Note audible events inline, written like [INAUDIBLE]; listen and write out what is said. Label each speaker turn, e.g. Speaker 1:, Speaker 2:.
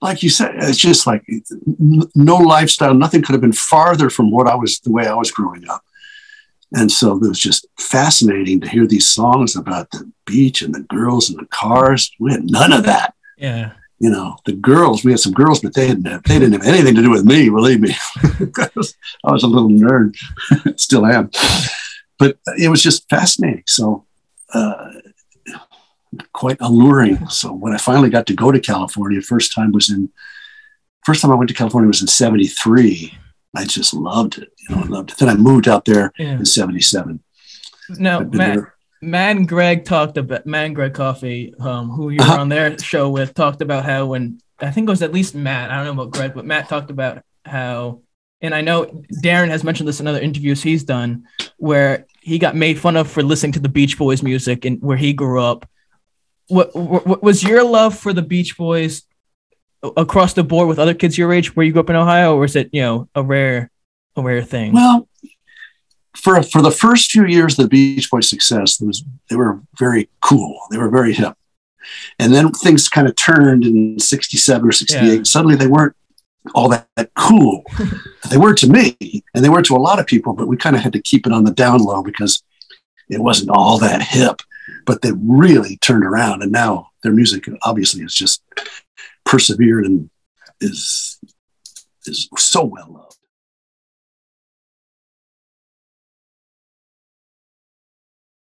Speaker 1: like you said, it's just like no lifestyle. Nothing could have been farther from what I was the way I was growing up. And so it was just fascinating to hear these songs about the beach and the girls and the cars. We had none of that.
Speaker 2: Yeah.
Speaker 1: You know, the girls, we had some girls, but they didn't have, they didn't have anything to do with me, believe me. [LAUGHS] I was a little nerd, [LAUGHS] still am. But it was just fascinating. So, uh, quite alluring. So when I finally got to go to California, first time was in, first time I went to California was in 73 I just loved it. You know, I loved it. Then I moved out there yeah. in '77.
Speaker 2: Now, Matt, Matt and Greg talked about Matt and Greg Coffee, um, who you were uh-huh. on their show with, talked about how when I think it was at least Matt. I don't know about Greg, but Matt talked about how, and I know Darren has mentioned this in other interviews he's done, where he got made fun of for listening to the Beach Boys music and where he grew up. What, what was your love for the Beach Boys across the board with other kids your age where you grew up in Ohio, or is it you know a rare a rare thing?
Speaker 1: Well, for for the first few years of the Beach Boys' success, was they were very cool. They were very hip, and then things kind of turned in '67 or '68. Yeah. Suddenly, they weren't all that, that cool. [LAUGHS] they were to me, and they were to a lot of people. But we kind of had to keep it on the down low because it wasn't all that hip. But they really turned around, and now their music obviously is just persevered and is is so well loved.